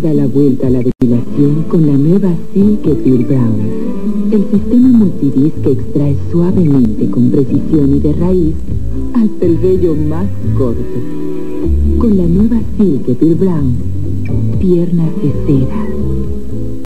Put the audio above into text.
da la vuelta a la depilación con la nueva Silk Pure Brown. El sistema multidisc que extrae suavemente con precisión y de raíz hasta el vello más corto. Con la nueva Silk Pure Brown, piernas de seda.